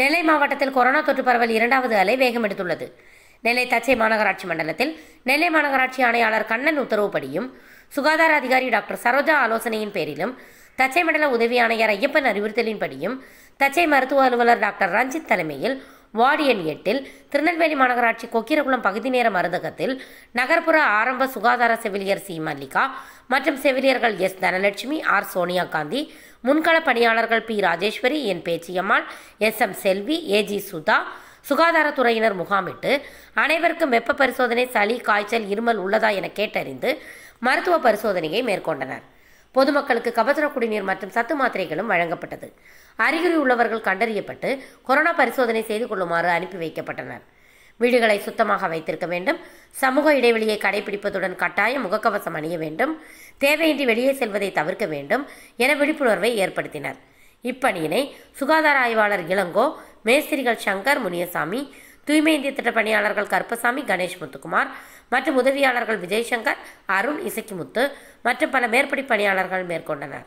நெல்லை மாவட்டத்தில் கொரோனா தொற்று பரவல் இரண்டாவது அலை வேகம் எடுத்துள்ளது. நெல்லை தச்சை மாநகராட்சி மண்டலத்தில் நெல்லை மாநகராட்சி ஆணையாளர் கண்ணன் உத்தரவுப்படியும் சுகாதார அதிகாரி டாக்டர் சரோஜா ஆலோசனையின் பேரிலும் தச்சை மண்டல உதவி ஆணையர் ஐயப்பன் அறிவுறுத்தலின்படியும் தச்சை மருத்துவ அலுவலர் டாக்டர் ரஞ்சித் தலைமையில் வார்டு எண் எட்டில் திருநெல்வேலி மாநகராட்சி கொக்கிரகுளம் பகுதி நேர மருந்தகத்தில் நகர்ப்புற ஆரம்ப சுகாதார செவிலியர் சி மல்லிகா மற்றும் செவிலியர்கள் எஸ் தனலட்சுமி ஆர் சோனியா காந்தி முன்கள பணியாளர்கள் P Rajeswari N Pechiammal S M Selvi A G Sudha சுகாதாரத்துறையினர் முகாமிட்டு அனைவருக்கும் வெப்ப பரிசோதனை சளி காய்ச்சல் இருமல் உள்ளதா என கேட்டறிந்து மருத்துவ பரிசோதனையை மேற்கொண்டனர். பொதுமக்களுக்கு கபசுர குடிநீர் மற்றும் சத்து மாத்திரைகளும் வழங்கப்பட்டது. அறிகுறி உள்ளவர்கள் கண்டறியப்பட்டு கொரோனா பரிசோதனை செய்து கொள்ளுமாறு அனுப்பி வைக்கப்பட்டனர். வீடுகளை சுத்தமாக வைத்திருக்க வேண்டும். சமூக இடைவெளியை கடைபிடிப்பதுடன் கட்டாயம் முகக்கவசம் அணிய வேண்டும். தேவையின்றி வெளியே செல்வதை தவிர்க்க வேண்டும் என விழிப்புணர்வை ஏற்படுத்தினர். இப்பணியினை சுகாதார ஆய்வாளர் இளங்கோ மேஸ்திரிகள் சங்கர் முனியசாமி தூய்மை இந்திய திட்ட பணியாளர்கள் கருப்பசாமி கணேஷ் முத்துக்குமார் மற்றும் உதவியாளர்கள் விஜய்சங்கர் அருண் இசக்கிமுத்து மற்றும் பல மேற்படி பணியாளர்கள் மேற்கொண்டனர்.